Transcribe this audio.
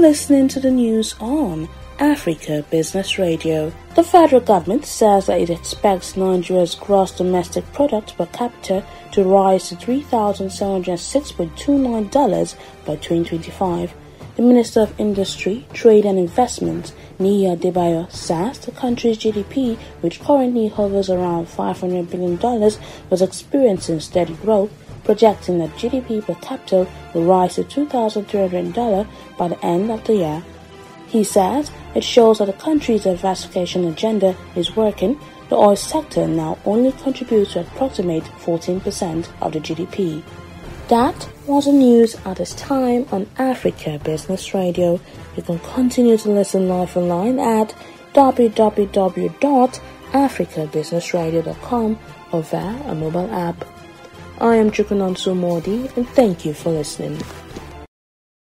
listening to the news on Africa Business Radio. The federal government says that it expects Nigeria's gross domestic product per capita to rise to $3,706.29 by 2025. The Minister of Industry, Trade and Investment, Niyi Adebayo, says the country's GDP, which currently hovers around $500 billion, was experiencing steady growth, projecting that GDP per capita will rise to $2,300 by the end of the year. He says it shows that the country's diversification agenda is working. The oil sector now only contributes to approximate 14% of the GDP. That was the news at this time on Africa Business Radio. You can continue to listen live online at www.africabusinessradio.com or via a mobile app. I am Chukunansu Modi and thank you for listening.